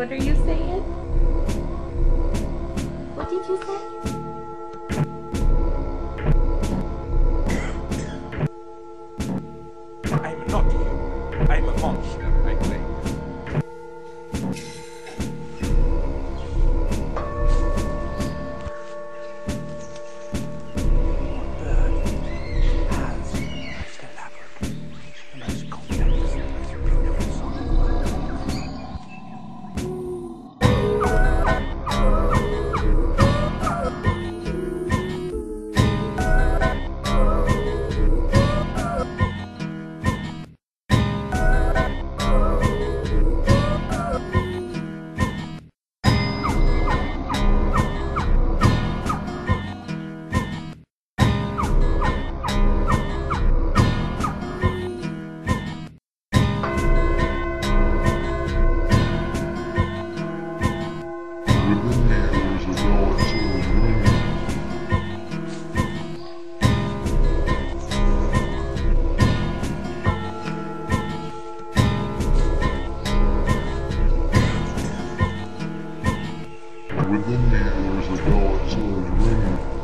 What are you saying? within me there is a dull and silvery ringing.